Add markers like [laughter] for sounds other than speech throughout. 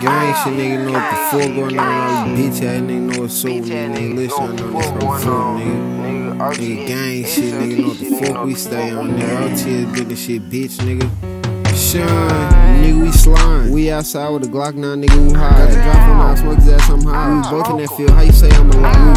Gang shit, nigga know what the fuck going on. All you bitch ass nigga know what's up, nigga. Listen, know this whole fuck, nigga. Nigga, gang shit, nigga know what the fuck we stay on, nigga. OT big as shit, bitch, nigga. Sean, nigga, we slime. We outside with a Glock 9, nigga, we high. Got the drop on our smoke his ass, I'm high. We both in that field, how you say I'm alive?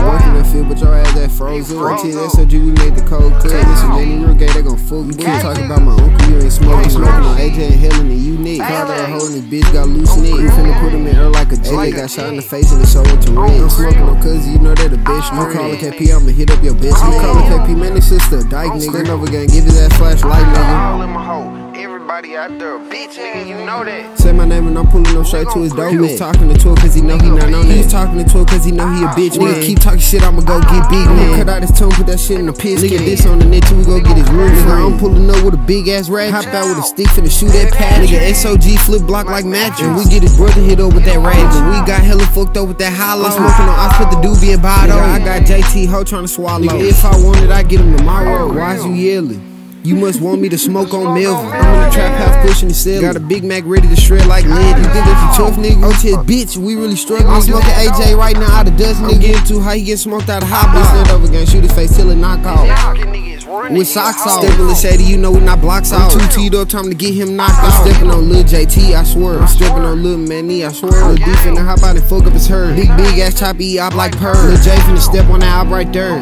In that field, but your ass that frozen. OT, SOG, we made the cold cut. Listen, nigga, real gay, they gon' fuck me. Can't talk about my uncle, you ain't smoking. Smoking on AJ and Helen, and you nick. Caught her holding this bitch, got loose neck. You finna put him in her like a J. They got shot in the face and the shoulder to red. I'm smoking on cuz you know they the bitch. You call callin' KP, I'ma hit up your bitch. You callin' KP, man, this shit's the dyke, nigga. Over gang, give you that flashlight, nigga. Everybody out there, bitch, nigga, you know that. Say my name and I'm pulling no straight to his door. He was talking to her cause he know he not on that. He was talking to her cause he know he a ah, bitch. Nigga, keep talking shit, I'ma go get big, ah, nigga. Cut out his tongue, put that shit in the piss. Nigga, this on the net till we go get his room. Nigga, I'm pulling up with a big ass rag. Hop out with a stick finna shoot that pad. Nigga, SOG flip block like mattress. And we get his brother hit up with that rag. We got hella fucked up with that hollow. I'm smoking on ice, put the doobie in bottle. I got JT Ho trying to swallow. Nigga, if I want it, I get him tomorrow. Why is you yelling? You must want me to smoke on Melvin. I'm in the trap house pushing the cell. Got a Big Mac ready to shred like lead. You think that's a tough nigga? Oh, shit, bitch, we really struggling. I'm smoking AJ right now out of dust. Nigga getting too high, he getting smoked out of hot box. Stand over again, shoot his face till it knock off. With socks off. Stepping with Shady, you know we not blocks out. Two teed up, time to get him knocked out. I'm stepping on Lil JT, I swear. I'm stepping on Lil Manny, I swear. Lil D finna hop out and fuck up his herd. Big, big ass choppy op like purr. Lil J finna step on that op right there.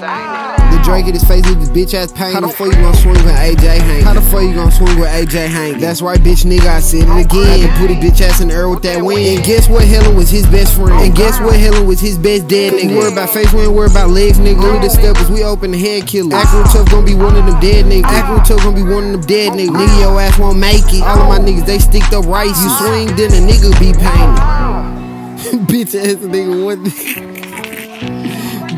The Drake in his face, leave his bitch ass pain. How the fuck you gon' swing with AJ Hank? How the fuck you gon' swing with AJ Hank? That's right, bitch, nigga, I said it again. Put his bitch ass in the air with that wind. And guess what? Helen was his best friend. And guess what? Helen was his best dead nigga. Worry about face, we ain't worry about legs, nigga. Only the steppers, we open the head killers. Acro Tough gon' be one of them dead niggas. Acro Tough gon' be one of them dead niggas. Nigga, your ass won't make it. All of my niggas, they sticked up rice. You swing, then a nigga be painted. [laughs] bitch ass nigga, what?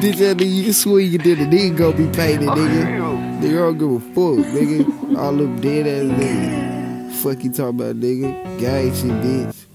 Bitch ass oh, nigga, you swing it, then the nigga gon' be painted, nigga. Nigga, I don't give a fuck, nigga. All them dead ass niggas. Fuck you talking about, nigga. Gang shit, bitch.